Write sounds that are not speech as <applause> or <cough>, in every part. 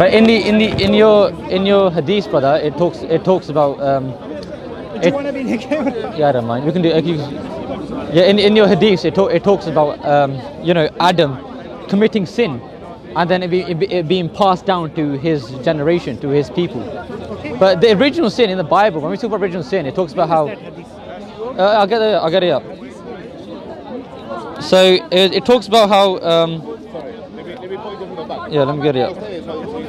But in the in the in your in your hadith, brother, it talks it talks about um, Do you it, want to be in <laughs> yeah, I don't mind. You can do. You, yeah, in, in your hadith, it, talk, it talks about um, you know Adam committing sin, and then it, be, it, be, it being passed down to his generation, to his people. Okay. But the original sin in the Bible, when we talk about original sin, it talks about how. Uh, I'll get it. I'll get it up. So it, it talks about how. Um, yeah, let me get it up.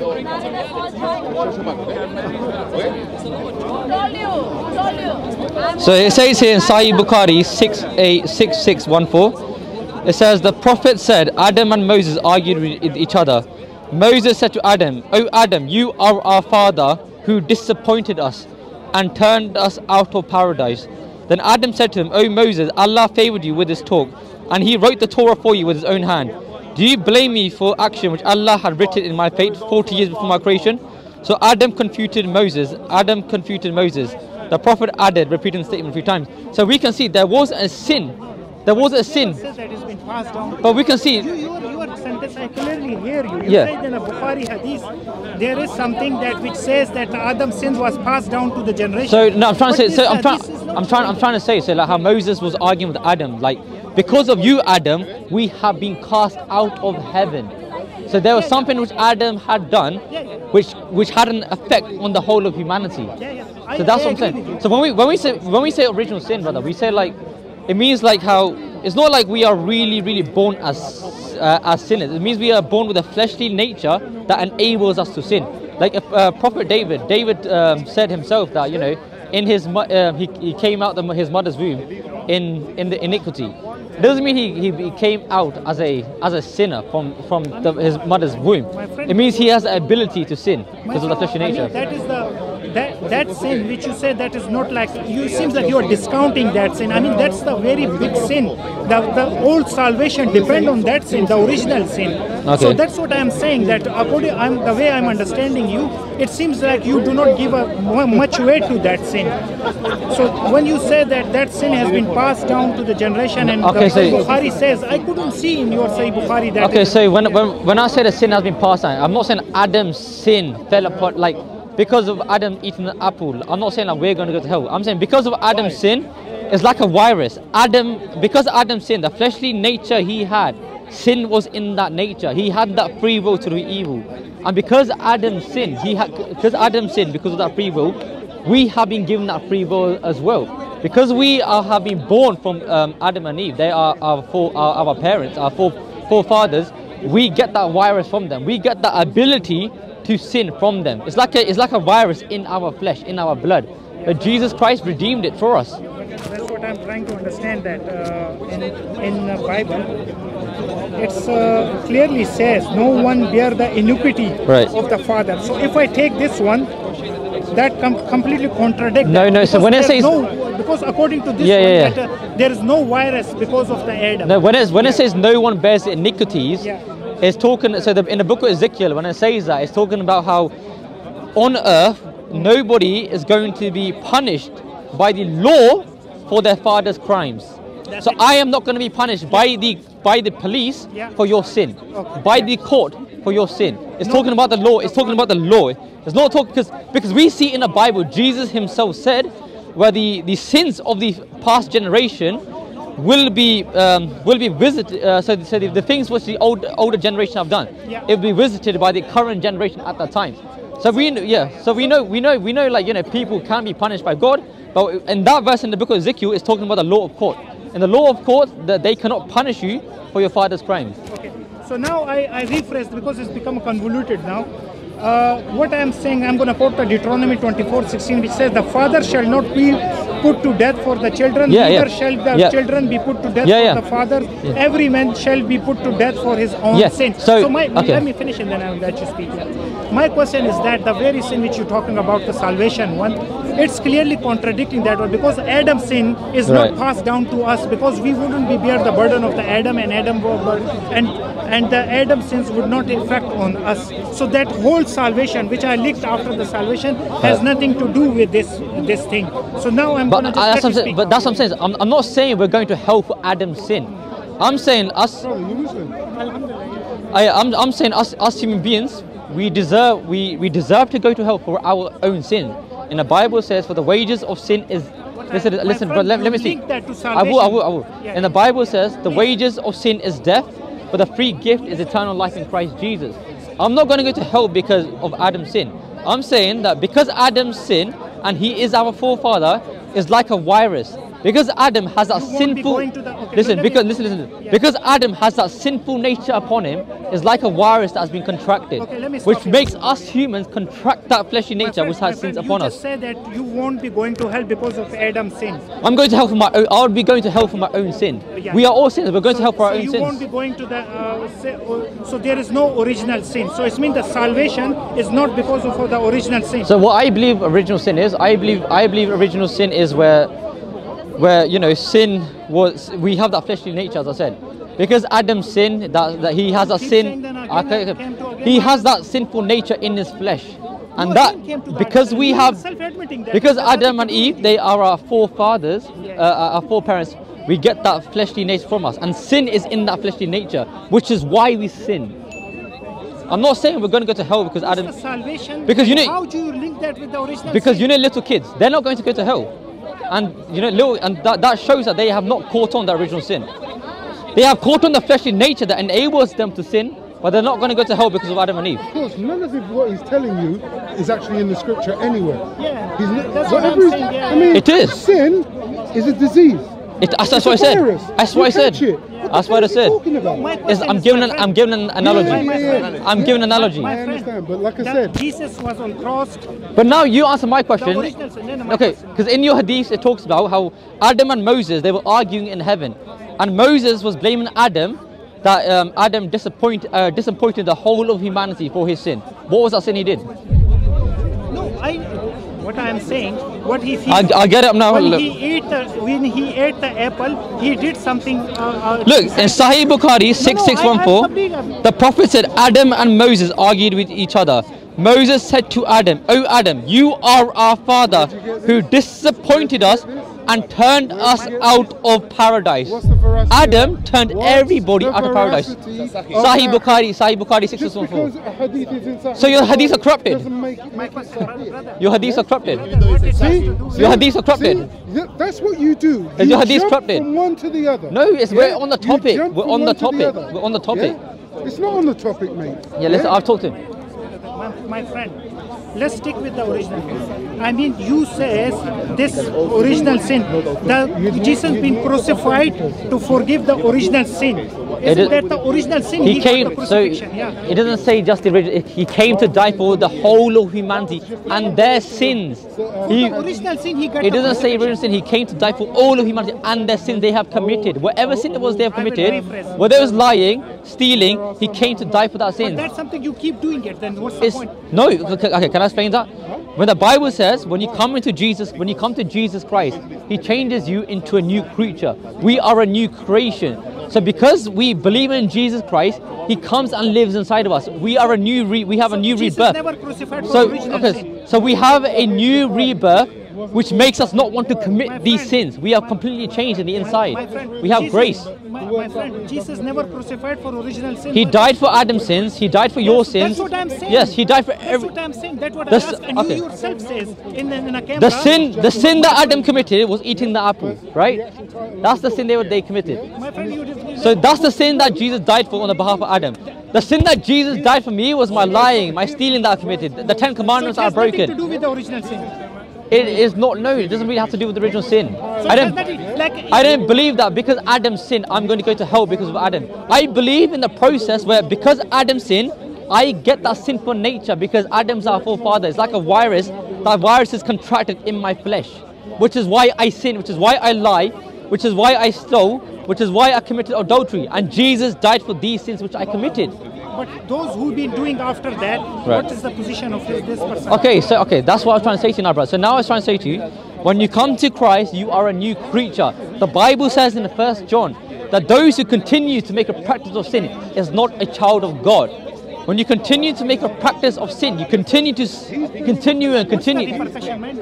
So it says here in Sahih Bukhari 686614, it says the Prophet said Adam and Moses argued with each other. Moses said to Adam, O Adam, you are our father who disappointed us and turned us out of paradise. Then Adam said to him, O Moses, Allah favored you with this talk and he wrote the Torah for you with his own hand. Do you blame me for action which Allah had written in my fate 40 years before my creation? So Adam confuted Moses. Adam confuted Moses. The Prophet added, repeating the statement a few times. So we can see there was a sin. There was a sin. It says that it's been passed down. But we can see You, your, your sentence, I clearly hear you. You Yeah. said in a Bukhari hadith, there is something that which says that Adam's sins was passed down to the generation. So no, I'm trying to say. So I'm trying. I'm trying. I'm trying to say. So like how Moses was arguing with Adam, like because of you, Adam, we have been cast out of heaven. So there was something which Adam had done, which which had an effect on the whole of humanity. Yeah, yeah. I- So that's I what I'm saying. So when we when we say when we say original sin, brother, we say like it means like how it's not like we are really really born as uh, as sinners. It means we are born with a fleshly nature that enables us to sin. Like if, uh, Prophet David, David um, said himself that you know in his uh, he, he came out of his mother's womb in in the iniquity. Doesn't mean he, he, came out as a as a sinner from from the, his mother's womb. It means he has the ability to sin because of the fleshly I mean, nature. that is the that that sin which you say that is not like you seems like you are discounting that sin. I mean that's the very big sin. The the old salvation depend on that sin, the original sin. So that's what I am saying. That according I'm the way I'm understanding you, it seems like you do not give a much weight to that sin. So when you say that that sin has been passed down to the generation and Okay, the so- Bukhari says, I couldn't see in your Sahih Bukhari that. Okay, so when, when when I say the sin has been passed on, I'm not saying Adam's sin fell apart like because of Adam eating the apple. I'm not saying that we're going to go to hell. I'm saying because of Adam's sin, it's like a virus. Adam, because Adam's sin, the fleshly nature he had, sin was in that nature. He had that free will to do evil, and because Adam sinned, he had because Adam sinned because of that free will, we have been given that free will as well. Because we are have been born from um, Adam and Eve, they are our, fore, our, our parents, our four, forefathers. We get that virus from them. We get that ability to sin from them. It's like a, it's like a virus in our flesh, in our blood. But Jesus Christ redeemed it for us. That's what I'm trying to understand. That uh, in in the Bible, it's uh, clearly says no one bear the iniquity Right. of the father. So if I take this one, that com- completely contradicts. No, no, so when it says- no, because according to this Yeah, one, yeah, yeah. that, uh, there is no virus because of the Adam. No, when it when it says no one bears iniquities, Yeah. It's talking. So the, in the book of Ezekiel, when it says that, it's talking about how on earth nobody is going to be punished by the law for their father's crimes. That's so it. I am not going to be punished by the by the police Yeah. for your sin, Okay. by the court for your sin. It's No. talking about the law. It's talking about the law. It's not talking because because we see in the Bible Jesus Himself said where the the sins of the past generation will be um, will be visited. Uh, so, so the, the things which the old older generation have done, Yeah. it will be visited by the current generation at that time. So we yeah. So we know we know we know like you know people can be punished by God, but in that verse in the book of Ezekiel, is talking about the law of court. In the law of court, that they cannot punish you for your father's crimes. Okay. So now I, I rephrased because it's become convoluted now. Uh, what I am saying, I'm going to quote the Deuteronomy 24 16, which says, The father shall not be put to death for the children, Yeah, neither yeah. shall the Yeah. children be put to death Yeah, for the father. Every man shall be put to death for his own sin. so- my, okay. let me finish and then I will let you speak. My question is that the very sin which you're talking about, the salvation one, it's clearly contradicting that one because Adam's sin is Right. not passed down to us because we wouldn't be bear the burden of the Adam and Adam were and and the Adam sins would not affect on us. So that whole salvation, which I linked after the salvation, has nothing to do with this this thing. So now I'm But, gonna uh, just that's what I'm saying, but that's what I'm saying. I'm, I'm not saying we're going to hell for Adam's sin. I'm saying us. I, I'm, I'm saying us, us human beings, we deserve we, we deserve to go to hell for our own sin. And the Bible says, for the wages of sin is. Listen, my listen, friend, but let, let me speak. link that to I will, I will, I will. Yeah. And the Bible says, the wages of sin is death, but the free gift is eternal life in Christ Jesus. I'm not going to go to hell because of Adam's sin. I'm saying that because Adam's sin and he is our forefather is like a virus. Because Adam has that You won't be sinful the- okay, listen, me- because listen, listen. Yeah. Because Adam has that sinful nature upon him, is like a virus that has been contracted, Okay, let me which you. makes us humans contract that fleshy nature friend- which has sins friend, upon you us. just said that you won't be going to hell because of Adam's sin. I'm going to hell for my own. I would be going to hell for my own sin. Yeah. We are all sinners. We're going to hell for our so own you sins. won't be going to the uh, say, uh, so there is no original sin. So it means the salvation is not because of the original sin. So what I believe original sin is, I believe I believe original sin is where where you know sin was we have that fleshly nature as I said. Because Adam sinned that, that he has a sin again, I okay. again he has that sinful nature in his flesh. And You that because we have self-admitting that. because Adam and Eve they are our forefathers, Yeah. uh, our foreparents. We get that fleshly nature from us, and sin is in that fleshly nature, which is why we sin. I'm not saying we're going to go to hell because Adam salvation. Because you know- how do you link that with the original because sin? you know little kids they're not going to go to hell and you know little and that, that shows that they have not caught on the original sin they have caught on the fleshly nature that enables them to sin but they're not going to go to hell because of adam and eve Of course, none of what he's telling you is actually in the scripture anywhere. Yeah, He's not, that's what I'm saying, yeah, I mean, It is. Sin is a disease. it, that's, It's that's what i a said that's what i said it. What that's the what i hell are you said talking about? My Is i'm giving an i'm giving an analogy Yeah, yeah, yeah. i'm giving an analogy I understand, but like I said- Jesus was on cross. But now you answer my question. original sin, no, no, my Okay, because in your hadith it talks about how Adam and Moses they were arguing in heaven, and Moses was blaming Adam that um, Adam disappoint, uh, disappointed the whole of humanity for his sin. What was that sin he did? What I am saying, what he. he I, I get it now. when Look, he ate the when he ate the apple, he did something. Uh, uh, look in Sahih Bukhari six six one four, the Prophet said Adam and Moses argued with each other. Moses said to Adam, "O Adam, you are our father who disappointed us and turned us out of paradise." What's the veracity? Adam turned everybody out of paradise. Sahih? Bukhari, Sahih Bukhari Just 6614. because a hadith is in Sahih So your hadiths are corrupted? Doesn't make, make it Sahih. Your hadiths are corrupted. What it has See? to do See? Your hadiths are corrupted. That's what you do. Is you your hadith corrupted? from one to the other. No, it's- we're on the topic. We're on the topic. We're on the topic. It's not on the topic, mate. Yeah, listen, I've talked to him. My, friend, let's stick with the original. I mean, you says this original sin. The Jesus been crucified to forgive the original sin. Isn't is- that the original sin? He came, the so yeah. it doesn't say just the original, he came to die for the whole of humanity and their sins. He, the original sin he got. It doesn't say original sin, he came to die for all of humanity and their sins they have committed. Whatever sin it was they have committed, whether it was lying, stealing, he came to die for that But sin. that's something you keep doing it. Then what's the It's, point? No, okay, can I explain that? When the Bible says, when you come into Jesus, when you come to Jesus Christ, He changes you into a new creature. We are a new creation. So because we believe in Jesus Christ, He comes and lives inside of us. We are a new, re- we have a new Jesus rebirth. never crucified So, okay, so we have a new rebirth, which makes us not want to commit these sins. We are completely changed in the inside. friend, We have Jesus- grace. My, my friend, Jesus never crucified for original sin. He died for Adam's sins. He died for your sins. That's what I'm saying. Yes, He died for That's every. what I'm saying. That's what That's- I asked. And okay. you yourself says in a camera. The sin, the sin that Adam committed was eating the apple, right? That's the sin they, they committed. My friend, you did. So that's the sin that Jesus died for on the behalf of Adam. The sin that Jesus died for me was my lying, my stealing that I committed. The Ten so Commandments are has nothing to broken. do with the original sin. It is not. known. it doesn't really have to do with the original sin. So I don't. like, I don't believe that because Adam sinned, I'm going to go to hell because of Adam. I believe in the process where because Adam sinned, I get that sinful nature because Adam's our forefather. It's like a virus. That virus is contracted in my flesh, which is why I sin, which is why I lie, which is why I stole, which is why I committed adultery. And Jesus died for these sins which I committed. But those who've been doing after that, Right. what is the position of this, person? Okay, so okay, that's what I was trying to say to you now, brother. So now I was trying to say to you, when you come to Christ, you are a new creature. The Bible says in the first John that those who continue to make a practice of sin is not a child of God. When you continue to make a practice of sin, you continue to continue and continue.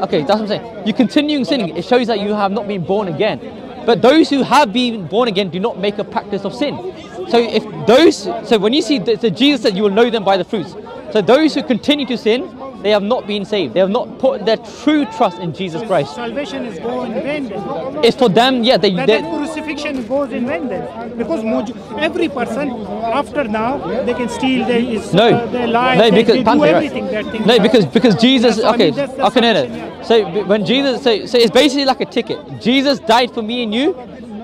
Okay, that's what I'm saying. You continuing sinning, it shows that you have not been born again. But those who have been born again do not make a practice of sin. So if those, so when you see, so Jesus said you will know them by the fruits. So those who continue to sin, they have not been saved. They have not put their true trust in Jesus Christ. Salvation is going in vain. then. It's for them, yeah, they, That, they that crucifixion goes in vain then. Because every person after now they can steal, they is no, uh, they lie, no, they, because they do Panther, right. everything thing. No, because because Jesus. Yeah, so I okay, mean, that's- that's okay, no, no. yeah. So when Jesus, so so it's basically like a ticket. Jesus died for me and you,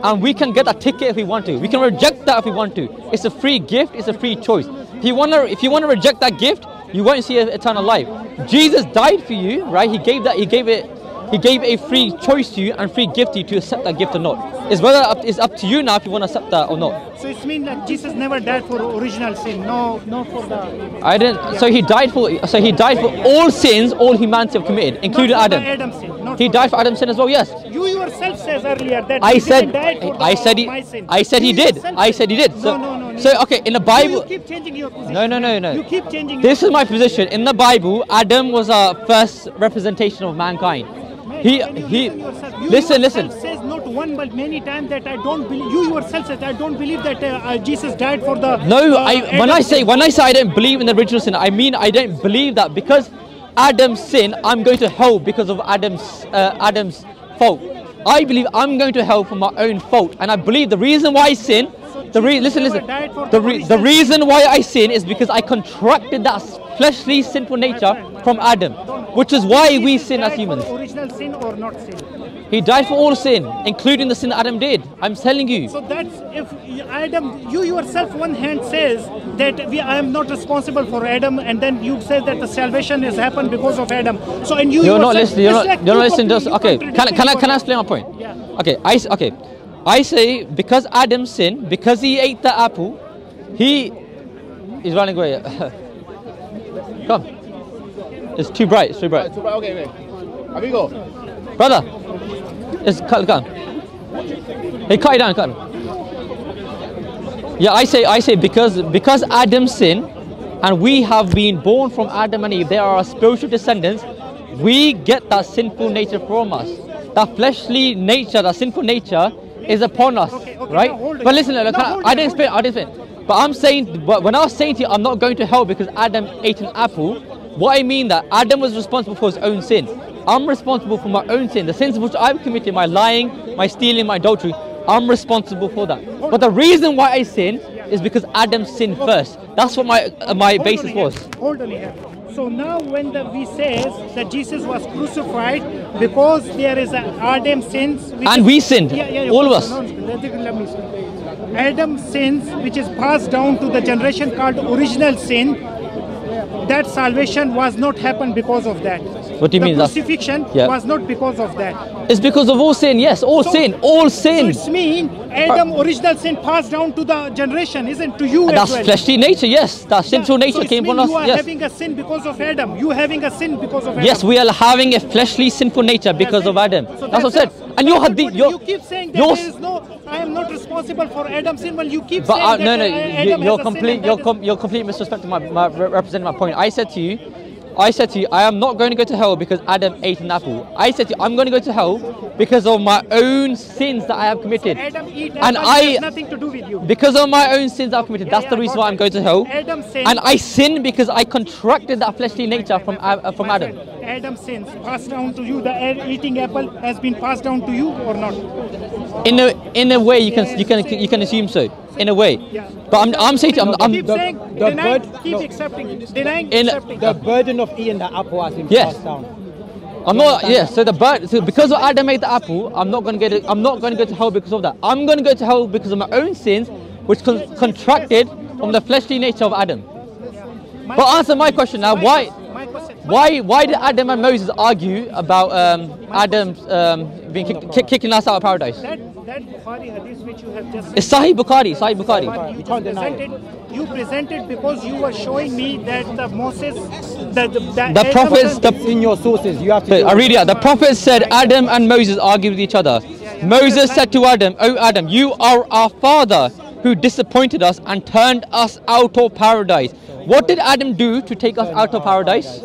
and we can get that ticket if we want to. We can reject that if we want to. It's a free gift. It's a free choice. If you wanna, if you wanna reject that gift, you won't see eternal life. Jesus died for you, right? He gave that. He gave it. He gave a free choice to you and free gift to you to accept that gift or not. It's whether up, it's up to you now if you want to accept that or not. So it means that Jesus never died for original sin. No, not for the. I didn't. So he died for. So he died for all sins all humanity have committed, including Adam. Adam sin. He died for Adam's sin as well. Yes. You yourself says earlier that I he said. didn't die for I the- said he. my sin. I said he You did. I said- he did. So. no, no. So okay, in the Bible. You keep changing your position. No, no, no, no. You keep changing. This is my position. In the Bible, Adam was a first representation of mankind. Man, He he. yourself? You Listen, listen. says not one but many times that I don't believe. You yourself says I don't believe that uh, uh, Jesus died for the. No, uh, I when I say when I say I don't believe in the original sin, I mean I don't believe that because Adam's sin, I'm going to hell because of Adam's uh, Adam's fault. I believe I'm going to hell for my own fault, and I believe the reason why I sin, the re- listen, listen, the re- the reason why I sin is because I contracted that fleshly sinful nature from Adam, which is why we sin as humans. Original sin or not sin. He died for all sin, including the sin Adam did. I'm telling you. So that's if Adam, you yourself, one hand says that we, I am not responsible for Adam, and then you say that the salvation has happened because of Adam. So and you You're not yourself- listening. You're not. like You're not listening. Okay. Can I can I can I explain my point? Yeah. Okay. I okay. I say because Adam sinned, because he ate the apple, he is running away. <laughs> Come. It's too bright. It's too bright, Okay, okay. Amigo. brother. It's cut down. Hey, cut it down. Cut. It. Yeah, I say I say because because Adam sinned, and we have been born from Adam and Eve. They are our spiritual descendants. We get that sinful nature from us. That fleshly nature, that sinful nature, is upon us, Okay, okay, right? it. But listen, look, No, I- I didn't explain. I didn't explain. But I'm saying, but when I was saying to you, I'm not going to hell because Adam ate an apple. What I mean that Adam was responsible for his own sin. I'm responsible for my own sin. The sins which I've committed, my lying, my stealing, my adultery, I'm responsible for that. But the reason why I sin is because Adam sinned first. That's what my uh, my basis was. Hold on here. So now when the, we says that Jesus was crucified because there is a Adam sins which And is- we sinned. Yeah, yeah, yeah, All of us. on, hold on. Let me- let me speak. Adam sins which is passed down to the generation called original sin. That salvation was not happen because of that. What do you the mean that's- Crucifixion Yeah. was not because of that. It's because of all sin. Yes, all So- sin, all So sin. it's mean Adam original sin passed down to the generation, isn't to you And as that's well. fleshly nature. Yes, that sinful nature so came upon us. You are Yes. having a sin because of Adam. You having a sin because of Adam. Yes, we are having a fleshly sinful nature because of Adam. So That's what I said. And hadith, you keep saying that there is no. I am not responsible for Adam's sin. Well, you keep but saying uh, that no, no, uh, Adam you're has a sin complete, you're, com- you're complete misrespecting my, my re- representing my point. I said to you, I said to you, I am not going to go to hell because Adam ate an apple. I said to you, I'm going to go to hell because of my own sins that I have is, committed. Adam eat And apple, I- has nothing to do with you. Because of my own sins I've committed. Yeah, That's the reason why I'm going to hell. Adam sinned. And I sin because I contracted that fleshly nature from uh, from My Adam. friend, Adam sins passed down to you. The a- eating apple has been passed down to you or not? In a in a way, you can you can you can assume so. In a way, Yeah. but I'm I'm saying I'm, I'm keep saying, the denying, bird- keep no. accepting, denying, In- accepting. The burden of eating the apple has been Yes. passed down. I'm not. Yeah. So the bird. So because of Adam ate the apple, I'm not going to get. It, I'm not going to go to hell because of that. I'm going to go to hell because of my own sins, which con- contracted from the fleshly nature of Adam. But answer my question now. Why? question- my question- Why? Why did Adam and Moses argue about um, Adam um, being kick, kick, kicking us out of paradise? That that Bukhari hadith which you have just It's Sahih Bukhari. Sahih Bukhari. You can't deny it. Presented, you presented because you were showing me that the Moses, the the, the, The prophets, the in your sources. You have to. Wait, I read it. The prophets said Adam and Moses argued with each other. Moses said to Adam, O Adam, you are our father who disappointed us and turned us out of paradise. What did Adam do to take us out of paradise?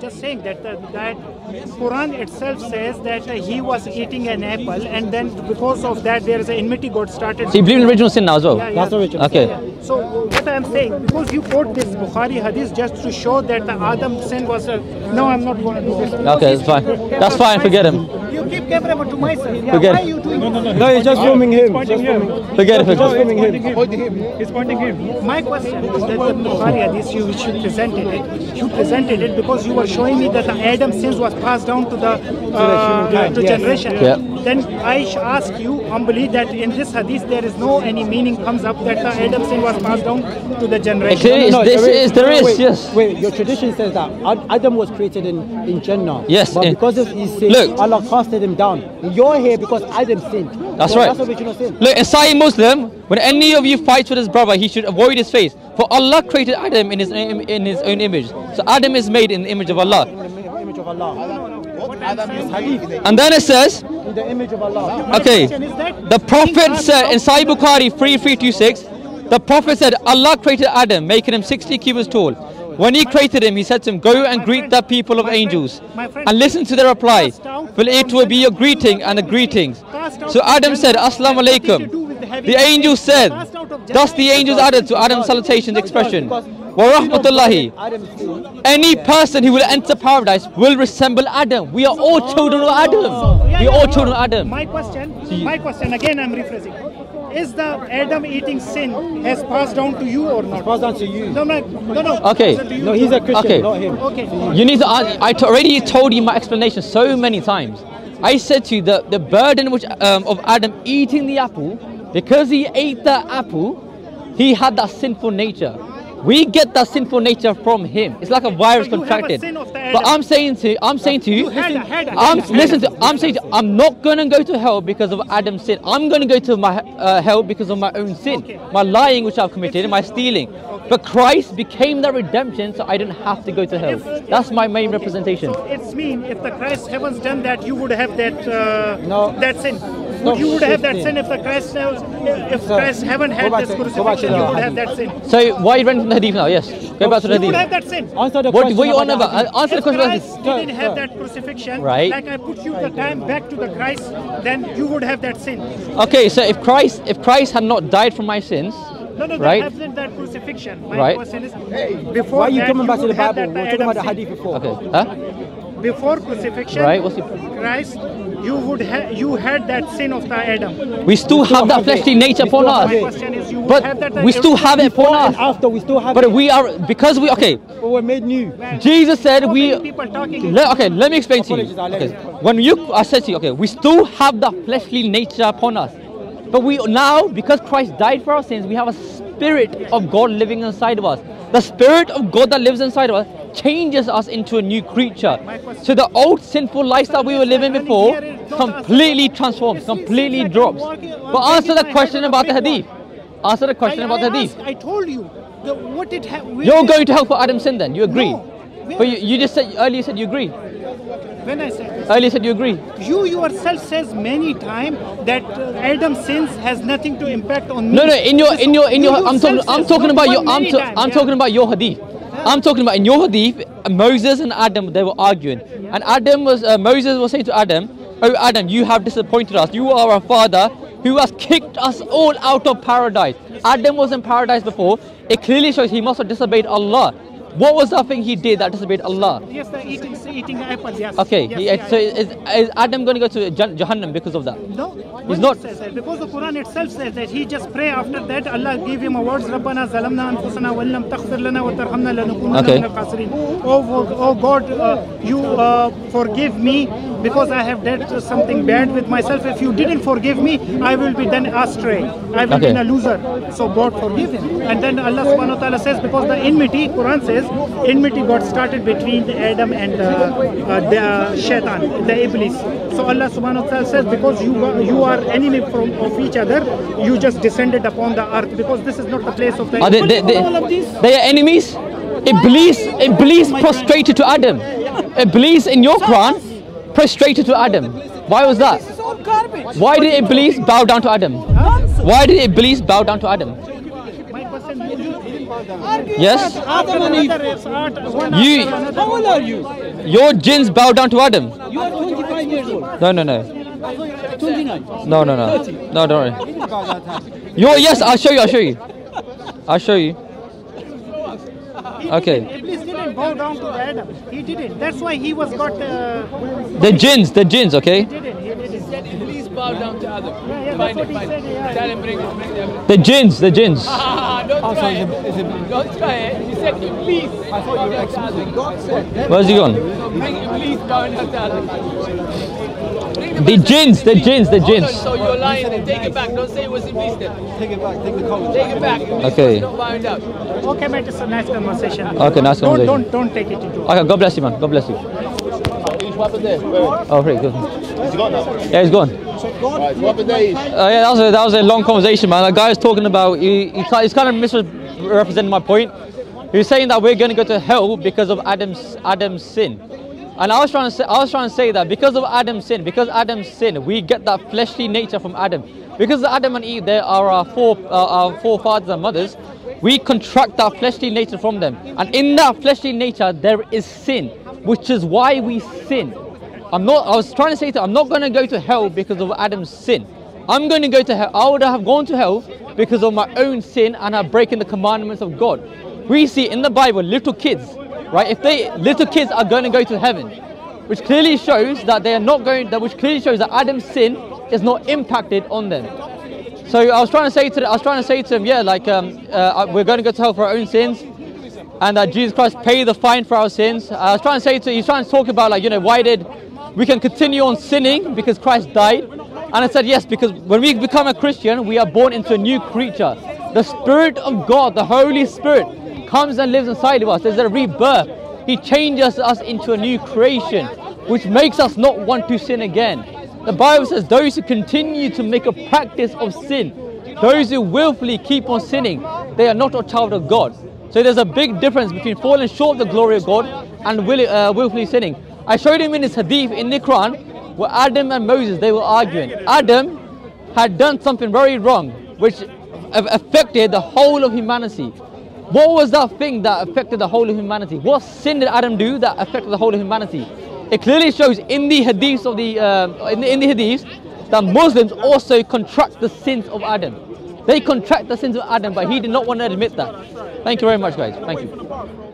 No, I'm just saying that the, that Quran itself says that uh, he was eating an apple, and then because of that, there is an enmity got started. So you believe in original sin now as well? Yeah, yeah. That's original. Okay. So what I am saying, because you quote this Bukhari hadith just to show that the Adam sin was a. No, I'm not going to do this. Okay, that's fine. That's fine, forget him. You keep camera but to myself. Yeah, Forget why are you doing? No, he's just filming him. Just filming. Forget it. Just Forget it. filming him. He's pointing him. My question is that the Bukhari hadith you which you presented it, you presented it because you were showing me that the Adam sins was passed down to the uh, humankind, to generation. Yeah. Then I sh- ask you humbly that in this hadith there is no any meaning comes up that the Adam sin was passed down to the generation. Clearly, it's- this there is- there is, wait, yes. Wait, your tradition says that Adam was created in, in Jannah. Yes, But in- because of his sin, Look. Allah casted him down. You're here because Adam sinned. That's So right. That's original sin. Look, Sahih Muslim, when any of you fights with his brother, he should avoid his face. For Allah created Adam in his in his own image. So Adam is made in the image of Allah. Image of Allah. And then it says, In the image of Allah. Okay, question is that the Prophet said in Sahih Bukhari 3326, the Prophet said Allah created Adam, making him 60 cubits tall. When he created him, he said to him, Go and greet the people of angels and listen to their reply. For it will be your greeting and the greetings. So Adam said, Assalamu has nothing to alaikum. do with having The a angels said, Cast out of thus the angels added to Adam's salutation's expression. Wa rahmatullahi. Any person who will enter paradise will resemble Adam. We are all children of Adam. Oh, we are all children of Adam. My question, my question again, I'm rephrasing. Is the Adam eating sin has passed down to you or not? Passed down to you. No, no, no, no. Okay. Is it to you No, he's a Christian, Okay. not him. Okay. You need to. I, I t- already told you my explanation so many times. I said to you the the burden which um, of Adam eating the apple because he ate the apple, he had that sinful nature. We get that sinful nature from him. It's like a virus So you have a contracted. sin of the But I'm saying to I'm saying to you, You had a- had a- I'm listen to I'm saying to, I'm not gonna go to hell because of Adam's sin. I'm gonna go to my uh, hell because of my own sin, Okay. my lying which I've committed, and my stealing. But Christ became the redemption, so I didn't have to go to hell. That's my main representation. So it's mean if the Christ haven't done that, you would have that uh, No. that sin. No you would have that sin if the Christ if Sir, Christ haven't had go this to- go back to crucifixion, you would have that sin. So why are you running from the hadith now? Yes. Go back to the hadith. You would have hadith. that sin. Answer the What, question what you on about about? the Answer the if question. about Christ didn't have that crucifixion, Right. like I put you the time back to the Christ, then you would have that sin. Okay, so if Christ, if Christ had not died for my sins, No, no, Right. that hasn't that crucifixion. My Right. question is, before Why are you that, coming back to the have Bible? We were talking about the hadith before. okay, huh? Before crucifixion, Right, what's the- Christ, you would have you had that sin of the Adam. We still have that fleshly nature upon still My us, question is, you but have that. we still have it upon us. after we still have But it, we are because we okay. but we're made new. Jesus said So we. many people talking. Le- okay, let me explain to you. Apologies, I'll let Okay. When you, I said to you, okay, we still have the fleshly nature upon us, but we now, because Christ died for our sins, we have a spirit of God living inside of us. The spirit of God that lives inside of us changes us into a new creature. So the old sinful lifestyle we were living before completely transforms, completely drops. But answer the question about the hadith. Answer the question about the hadith. I told you what it You're going to hell for Adam's sin then. You agree? But you, you just said earlier you said you agree. When I said this, Earlier said you agree. you yourself says many times that uh, Adam's sins has nothing to impact on me. No, no. In your, in your, in You your. I'm yourself talking. I'm talking about your. I'm, times, I'm yeah. talking about your hadith. I'm talking about in your hadith, Moses and Adam they were arguing, and Adam was uh, Moses was saying to Adam, "Oh Adam, you have disappointed us. You are our father who has kicked us all out of paradise. Adam was in paradise before. It clearly shows he must have disobeyed Allah. What was the thing he did that disobeyed Allah? Yes, the eating eating apple. Yes. Okay, Yes, he, yeah, so yeah. is, is Adam going to go to Jah- Jahannam because of that? No, He's when not- it says that, because the Quran itself says that he just pray after that Allah gave him a words ربنا ظلمنا أنفسنا وإن لم تغفر لنا وترحمنا لنكونن Okay. من الخاسرين. Oh, oh, oh God, uh, you uh, forgive me because I have done something bad with myself. If you didn't forgive me, I will be then astray. I will Okay. be a loser. So God forgive him. And then Allah subhanahu wa ta'ala says because the enmity, Quran says, enmity got started between Adam and uh, uh, the uh, shaitan, the Iblis. So Allah subhanahu wa ta'ala says because you got, you are enemy from of each other, you just descended upon the earth because this is not the place of the Are they, they, they, all of these. they are enemies? Iblis, Iblis prostrated to Adam. Iblis in your Quran prostrated to Adam. Why was that? Why did Iblis bow down to Adam? Why did Iblis bow down to Adam? My question is, you- Yes? Adam and Eve. You- How old are you? Your jinns bow down to Adam. You are 25 years old. No, no, no. 29. No, no, no. No, don't worry. Your yes, I'll show you. I'll show you. I'll show you. Okay. Iblis didn't bow down to Adam. He didn't. That's why he was got. Uh, The jinns, the jinns. Okay. He didn't. Please bow down to Adam. Yeah, yeah, that's Find what it, he find said. it. Yeah. Tell him, bring it, bring it. The jinns, the jinns. Ah, <laughs> don't try it. Don't try it. He said, please bow down to Adam. God said, Where's he gone? so bring it, please bow down to Adam. The message. jinns, the jinns, the Hold on, jinns. So you're lying then. Take it back. Don't say it was Iblis then. Take it back. Take the coat. Take it back. Iblis Okay. not bowing down. Okay, mate. It's a nice conversation. Okay, nice don't. Don't don't take it into. Okay, God bless you, man. God bless you. What happened there? Oh, great, good. He's gone now. Yeah, he's gone. Right? Uh, yeah, that was a, that was a long conversation, man. The guy was talking about he, he he's kind of misrepresenting my point. He was saying that we're going to go to hell because of Adam's Adam's sin, and I was trying to say I was trying to say that because of Adam's sin, because Adam's sin, we get that fleshly nature from Adam. Because Adam and Eve, they are our four uh, our forefathers and mothers. We contract that fleshly nature from them, and in that fleshly nature there is sin, which is why we sin. I'm not. I was trying to say to. I'm not going to go to hell because of Adam's sin. I'm going to go to hell. I would have gone to hell because of my own sin and I've breaking the commandments of God. We see in the Bible little kids, right? If they little kids are going to go to heaven, which clearly shows that they are not going. That which clearly shows that Adam's sin is not impacted on them. So I was trying to say to. I was trying to say to him, yeah, like um, uh, we're going to go to hell for our own sins and that Jesus Christ paid the fine for our sins. I was trying to say to he's trying to talk about like you know why did we can continue on sinning because Christ died, and I said yes because when we become a Christian we are born into a new creature. The Spirit of God, the Holy Spirit, comes and lives inside of us. There's a rebirth. He changes us into a new creation, which makes us not want to sin again. The Bible says those who continue to make a practice of sin, those who willfully keep on sinning, they are not a child of God. So there's a big difference between falling short of the glory of God and will, uh, willfully sinning. I showed him in this hadith in the Quran where Adam and Moses they were arguing. Adam had done something very wrong, which affected the whole of humanity. What was that thing that affected the whole of humanity? What sin did Adam do that affected the whole of humanity? It clearly shows in the hadiths of the uh, in, the, in the hadiths that Muslims also contract the sins of Adam. They contract the sins of Adam, but he did not want to admit that. Thank you very much, guys. Thank you.